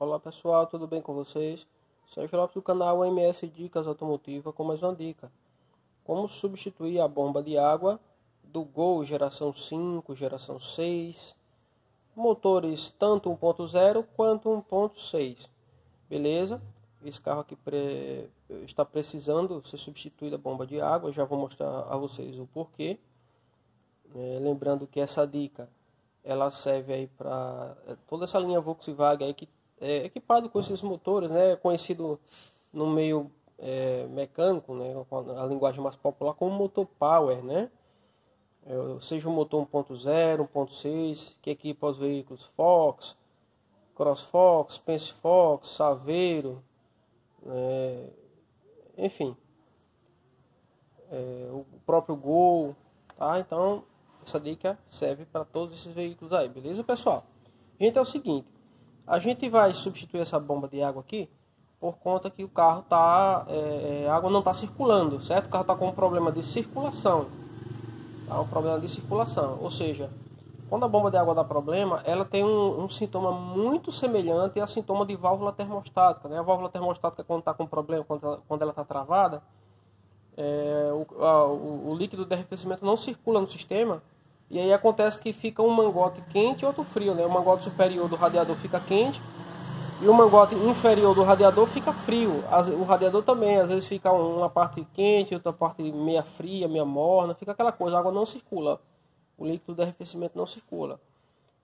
Olá pessoal, tudo bem com vocês? Sérgio Lopes do canal MS Dicas Automotiva com mais uma dica. Como substituir a bomba de água do Gol geração 5, geração 6, motores tanto 1.0 quanto 1.6. Beleza? Esse carro aqui pre... está precisando ser substituída a bomba de água, já vou mostrar a vocês o porquê. É, lembrando que essa dica ela serve aí para é, toda essa linha Volkswagen aí que é equipado com esses motores, né, conhecido no meio é, mecânico, né, a linguagem mais popular como motor power, né, é, seja o motor 1.0, 1.6, que equipa os veículos Fox, CrossFox, Pense Fox, Saveiro, é, enfim, é, o próprio Gol, tá? Então essa dica serve para todos esses veículos aí, beleza, pessoal? Gente, é o seguinte, a gente vai substituir essa bomba de água aqui por conta que o carro tá, é, é a água não está circulando, certo? O carro está com um problema de circulação, tá? Um problema de circulação, ou seja, quando a bomba de água dá problema, ela tem um, um sintoma muito semelhante a sintoma de válvula termostática, né? A válvula termostática quando está com problema, quando ela está travada, é, o, a, o, o líquido de arrefecimento não circula no sistema e aí acontece que fica um mangote quente e outro frio, né? O mangote superior do radiador fica quente e o mangote inferior do radiador fica frio. O radiador também, às vezes fica uma parte quente, outra parte meia fria, meia morna, fica aquela coisa, a água não circula. O líquido de arrefecimento não circula.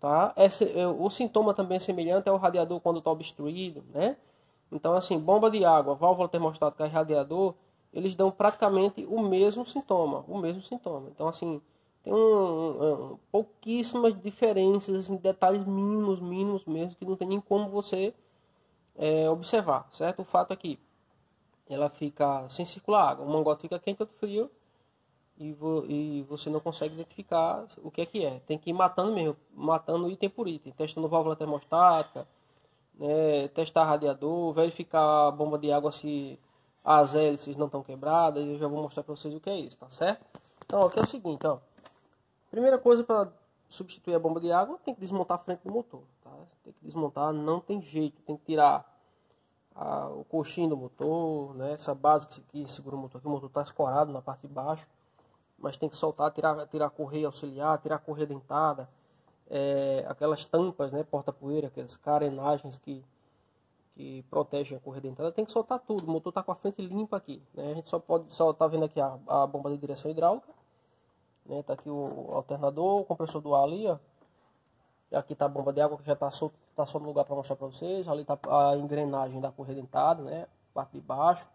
Tá? Esse, é, o sintoma também é semelhante ao radiador quando está obstruído, né? Então, assim, bomba de água, válvula termostática e radiador, eles dão praticamente o mesmo sintoma, o mesmo sintoma. Então, assim, tem um, um, pouquíssimas diferenças, assim, detalhes mínimos, mínimos mesmo, que não tem nem como você é, observar, certo? O fato é que ela fica sem circular água, o mangote fica quente, outro frio, e, vo, e você não consegue identificar o que é que é. Tem que ir matando mesmo, matando item por item, testando válvula termostática, né, testar radiador, verificar a bomba de água se as hélices não estão quebradas, eu já vou mostrar para vocês o que é isso, tá certo? Então, aqui é o seguinte, ó. Primeira coisa para substituir a bomba de água, tem que desmontar a frente do motor. Tá? Tem que desmontar, não tem jeito. Tem que tirar a, o coxinho do motor, né? essa base que, que segura o motor. Aqui, o motor está escorado na parte de baixo, mas tem que soltar, tirar, tirar a correia auxiliar, tirar a correia dentada, é, aquelas tampas, né? porta-poeira, aquelas carenagens que, que protegem a correia dentada. Tem que soltar tudo. O motor está com a frente limpa aqui. Né? A gente só pode, só tá vendo aqui a, a bomba de direção hidráulica né? Tá aqui o alternador, o compressor do ar ali, ó. Aqui tá a bomba de água que já tá solto, tá só no lugar para mostrar para vocês. Ali tá a engrenagem da correia dentada, né? Parte de baixo.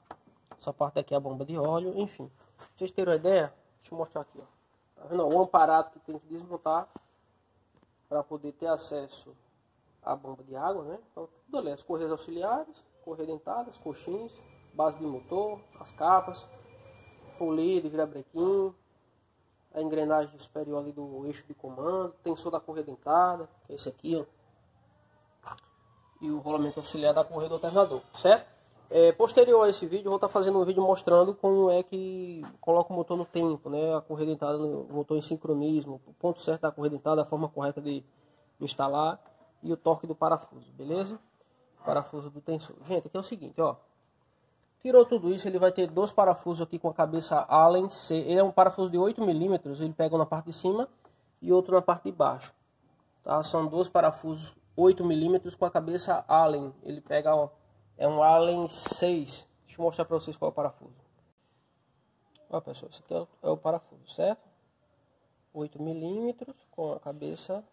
Essa parte aqui é a bomba de óleo, enfim. Vocês terem uma ideia, deixa eu mostrar aqui, ó. Tá vendo? O amparado que tem que desmontar para poder ter acesso à bomba de água, né? Então, tudo ali, as correias auxiliares, correia dentada, os coxins, base de motor, as capas, polido, virabrequim, a engrenagem superior ali do eixo de comando, tensor da correia dentada, que é esse aqui, ó, e o rolamento auxiliar da correia do alternador, certo? É, posterior a esse vídeo, eu vou estar fazendo um vídeo mostrando como é que coloca o motor no tempo, né? A correia dentada, o motor em sincronismo, o ponto certo da correia dentada, a forma correta de instalar e o torque do parafuso, beleza? Parafuso do tensor. Gente, aqui é o seguinte, ó. Tirou tudo isso, ele vai ter dois parafusos aqui com a cabeça Allen C. Ele é um parafuso de 8 milímetros, ele pega um na parte de cima e outro na parte de baixo. Tá? São dois parafusos 8 milímetros com a cabeça Allen. Ele pega, ó, é um Allen 6. Deixa eu mostrar para vocês qual é o parafuso. Ó, pessoal, esse aqui é o, é parafuso, certo? 8 milímetros com a cabeça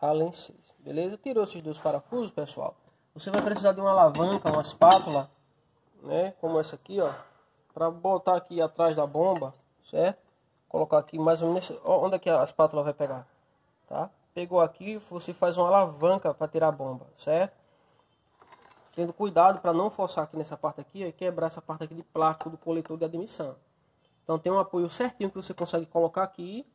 Allen 6. Beleza? Tirou esses dois parafusos, pessoal. Você vai precisar de uma alavanca, uma espátula né? Como essa aqui, ó. Para botar aqui atrás da bomba, certo? Colocar aqui mais ou menos onde é que a espátula vai pegar, tá? Pegou aqui, você faz uma alavanca para tirar a bomba, certo? Tendo cuidado para não forçar aqui nessa parte aqui e quebrar essa parte aqui de plástico do coletor de admissão. Então tem um apoio certinho que você consegue colocar aqui,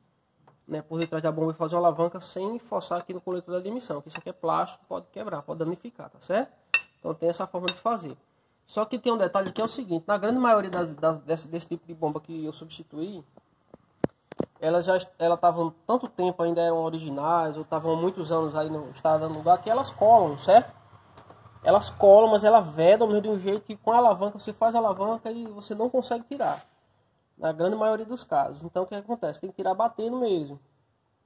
né, por detrás da bomba e fazer uma alavanca sem forçar aqui no coletor de admissão. Que isso aqui é plástico, pode quebrar, pode danificar, tá certo? Então tem essa forma de fazer. Só que tem um detalhe que é o seguinte, na grande maioria das, das, desse, desse tipo de bomba que eu substituí, elas já ela estavam tanto tempo ainda eram originais, ou estavam muitos anos aí no estado no lugar, que elas colam, certo? elas colam, mas ela veda mesmo de um jeito que com a alavanca você faz a alavanca e você não consegue tirar. Na grande maioria dos casos. Então o que acontece? Tem que tirar batendo mesmo.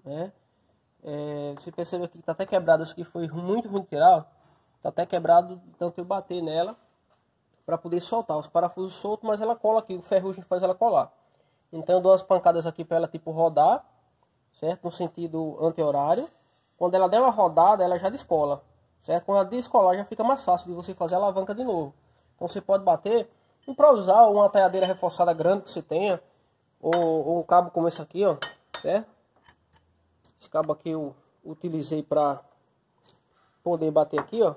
Né? É, você percebe aqui que está até quebrado, isso aqui foi muito ruim tirar. Está até quebrado, então eu bater nela para poder soltar. Os parafusos soltos, mas ela cola aqui, o ferrugem faz ela colar. Então eu dou as pancadas aqui para ela tipo rodar, certo? No sentido anti-horário. Quando ela der uma rodada, ela já descola, certo? Quando ela descolar, já fica mais fácil de você fazer a alavanca de novo. Então você pode bater, usar uma talhadeira reforçada grande que você tenha, ou, ou um cabo como esse aqui, ó, certo? Esse cabo aqui eu utilizei para poder bater aqui, ó.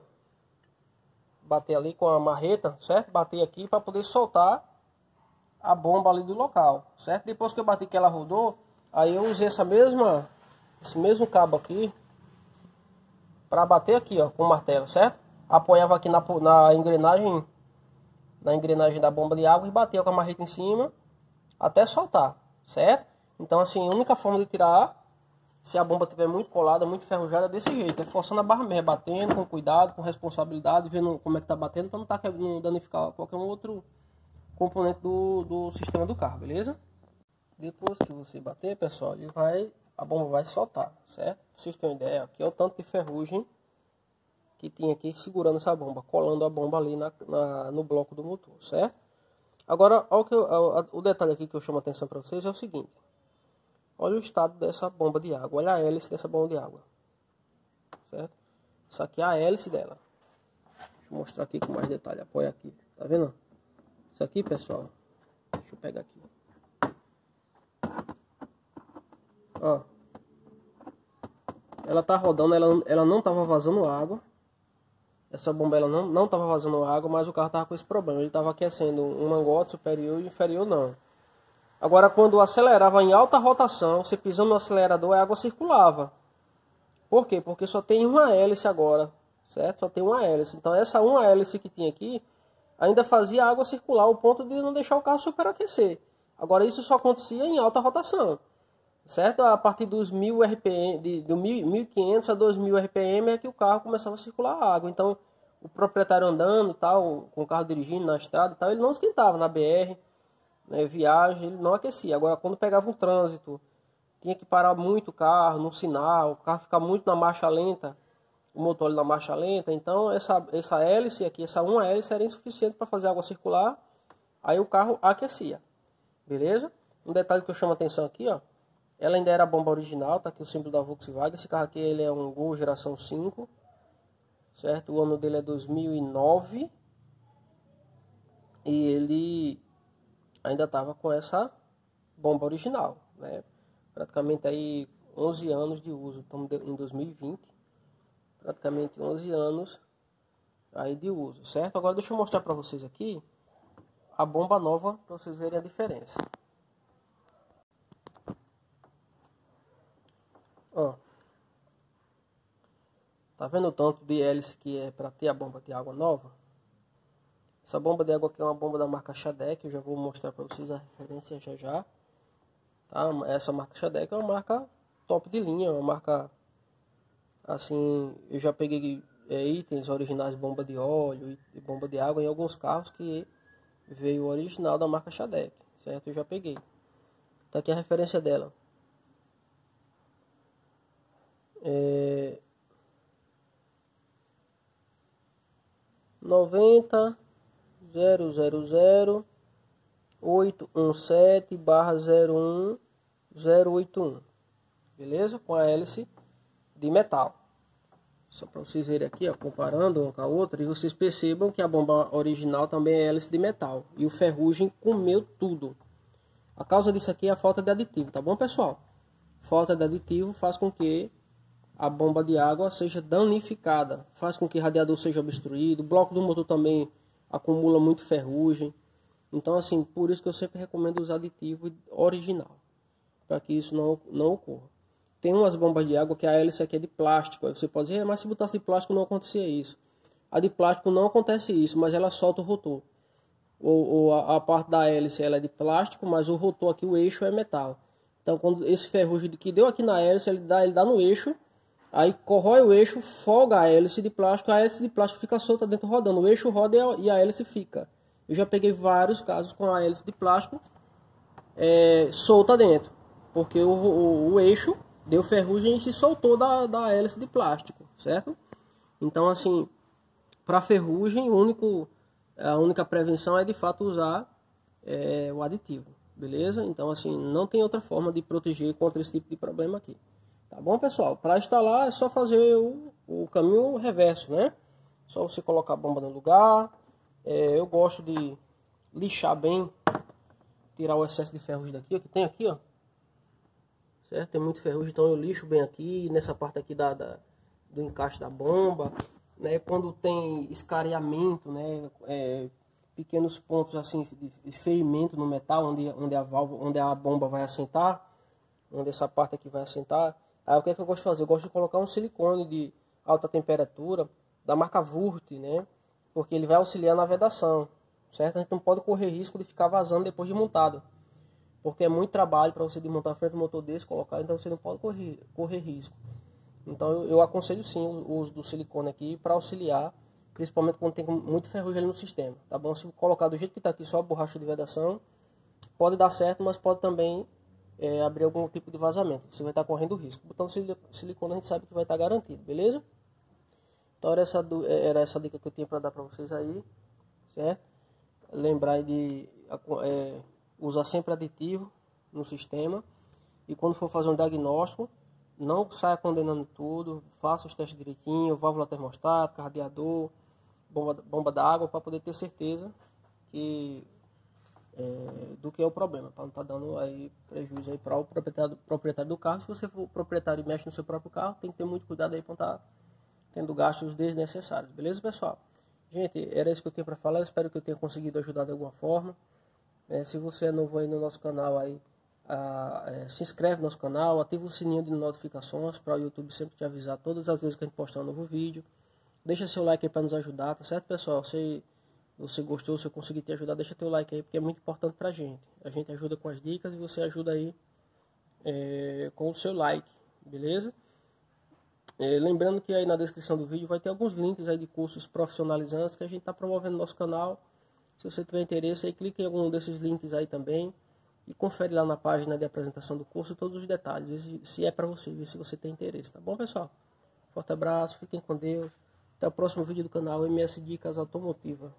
Bater ali com a marreta, certo? Bater aqui para poder soltar a bomba ali do local, certo? Depois que eu bati que ela rodou, aí eu usei essa mesma, esse mesmo cabo aqui para bater aqui, ó, com o martelo, certo? Apoiava aqui na, na engrenagem, na engrenagem da bomba de água e batia com a marreta em cima até soltar, certo? Então assim, a única forma de tirar se a bomba estiver muito colada, muito ferrujada, desse jeito. É forçando a barra mesmo, batendo com cuidado, com responsabilidade, vendo como é que tá batendo, para não, tá, não danificar qualquer outro componente do, do sistema do carro, beleza? Depois que você bater, pessoal, ele vai, a bomba vai soltar, certo? Pra vocês terem ideia, aqui é o tanto de ferrugem que tinha aqui segurando essa bomba, colando a bomba ali na, na no bloco do motor, certo? Agora, o, que eu, o detalhe aqui que eu chamo a atenção para vocês é o seguinte. Olha o estado dessa bomba de água. Olha a hélice dessa bomba de água. Certo? Isso aqui é a hélice dela. Deixa eu mostrar aqui com mais detalhe. Apoia aqui. Tá vendo? Isso aqui, pessoal. Deixa eu pegar aqui. Ó. Ela tá rodando. Ela, ela não tava vazando água. Essa bomba ela não, não tava vazando água. Mas o carro tava com esse problema. Ele tava aquecendo um mangote superior e inferior não. Agora, quando acelerava em alta rotação, você pisando no acelerador, a água circulava. Por quê? Porque só tem uma hélice agora, certo? Só tem uma hélice. Então, essa uma hélice que tinha aqui, ainda fazia a água circular ao ponto de não deixar o carro superaquecer. Agora, isso só acontecia em alta rotação, certo? A partir dos 1000 RPM, de, de 1500 a 2000 RPM é que o carro começava a circular a água. Então, o proprietário andando, tal, com o carro dirigindo na estrada, tal, ele não esquentava na BR né, viagem, ele não aquecia. Agora, quando pegava um trânsito, tinha que parar muito o carro, no sinal, o carro ficar muito na marcha lenta, o motor na marcha lenta. Então, essa, essa hélice aqui, essa uma hélice era insuficiente para fazer água circular, aí o carro aquecia. Beleza? Um detalhe que eu chamo a atenção aqui, ó. Ela ainda era a bomba original, tá aqui o símbolo da Volkswagen. Esse carro aqui ele é um Gol geração 5, certo? O ano dele é 2009. E ele ainda estava com essa bomba original, né? Praticamente aí 11 anos de uso, estamos em 2020, praticamente 11 anos aí de uso, certo? Agora deixa eu mostrar para vocês aqui a bomba nova para vocês verem a diferença. Ó. Tá vendo o tanto de hélice que é para ter a bomba de água nova? Essa bomba de água aqui é uma bomba da marca Shadek, eu já vou mostrar para vocês a referência já já. Tá? Essa marca Shadek é uma marca top de linha, uma marca assim, eu já peguei é, itens originais bomba de óleo e bomba de água em alguns carros que veio original da marca Shadek, certo? Eu já peguei. Tá aqui a referência dela. É... 90 000 barra 01081 beleza? com a hélice de metal. Só para vocês verem aqui ó, comparando uma com a outra e vocês percebam que a bomba original também é hélice de metal. E o ferrugem comeu tudo. A causa disso aqui é a falta de aditivo tá bom pessoal? falta de aditivo faz com que a bomba de água seja danificada. Faz com que o radiador seja obstruído. O bloco do motor também acumula muito ferrugem. Então, assim, por isso que eu sempre recomendo usar aditivo original, para que isso não, não ocorra. Tem umas bombas de água que a hélice aqui é de plástico. Aí você pode dizer, é, mas se botasse de plástico não acontecia isso. A de plástico não acontece isso, mas ela solta o rotor. Ou, ou a, a, parte da hélice ela é de plástico, mas o rotor aqui, o eixo é metal. Então, quando esse ferrugem que deu aqui na hélice, ele dá, ele dá no eixo, Aí corrói o eixo, folga a hélice de plástico, a hélice de plástico fica solta dentro rodando. O eixo roda e a hélice fica. Eu já peguei vários casos com a hélice de plástico é, solta dentro. Porque o, o, o, eixo deu ferrugem e se soltou da, da hélice de plástico, certo? Então, assim, para ferrugem, único, a única prevenção é de fato usar é, o aditivo, beleza? Então, assim, não tem outra forma de proteger contra esse tipo de problema aqui. Tá bom, pessoal? Para instalar é só fazer o, o caminho reverso, né? Só você colocar a bomba no lugar. É, eu gosto de lixar bem, tirar o excesso de ferrugem daqui, ó, que tem aqui, ó. Certo? Tem muito ferrugem, então eu lixo bem aqui, nessa parte aqui da, da do encaixe da bomba. Né? Quando tem escareamento, né? É, pequenos pontos assim de ferimento no metal, onde, onde a válvula, onde a bomba vai assentar, onde essa parte aqui vai assentar Aí o que, é que eu gosto de fazer? Eu gosto de colocar um silicone de alta temperatura da marca Vurt, né? Porque ele vai auxiliar na vedação, certo? A gente não pode correr risco de ficar vazando depois de montado. Porque é muito trabalho para você desmontar a frente do motor desse, colocar, então você não pode correr, correr risco. Então eu, eu aconselho sim o uso do silicone aqui para auxiliar, principalmente quando tem muito ferrugem no sistema, tá bom? Se colocar do jeito que está aqui só a borracha de vedação, pode dar certo, mas pode também é, abrir algum tipo de vazamento. Você vai estar correndo risco. Botão silicone a gente sabe que vai estar garantido, beleza? Então era essa, era essa dica que eu tinha para dar para vocês aí, certo? Lembrar de é, usar sempre aditivo no sistema. E quando for fazer um diagnóstico, não saia condenando tudo, faça os testes direitinho, válvula termostática, radiador, bomba, bomba d'água, para poder ter certeza que é, do que é o problema, para não estar tá dando aí prejuízo aí para o proprietário, proprietário do carro. Se você for proprietário e mexe no seu próprio carro, tem que ter muito cuidado aí para não estar tá tendo gastos desnecessários. Beleza, pessoal? Gente, era isso que eu tinha para falar. Eu espero que eu tenha conseguido ajudar de alguma forma. É, se você é novo aí no nosso canal aí, a, é, se inscreve no nosso canal, ativa o sininho de notificações para o YouTube sempre te avisar todas as vezes que a gente postar um novo vídeo. Deixa seu like aí para nos ajudar, tá certo, pessoal? Você você gostou, se eu conseguir te ajudar, deixa teu like aí, porque é muito importante pra gente. A gente ajuda com as dicas e você ajuda aí é, com o seu like, beleza? É, lembrando que aí na descrição do vídeo vai ter alguns links aí de cursos profissionalizantes que a gente está promovendo no nosso canal. Se você tiver interesse aí, clique em algum desses links aí também e confere lá na página de apresentação do curso todos os detalhes, se é para você, se você tem interesse, tá bom, pessoal? Forte abraço, fiquem com Deus. Até o próximo vídeo do canal MS Dicas Automotiva.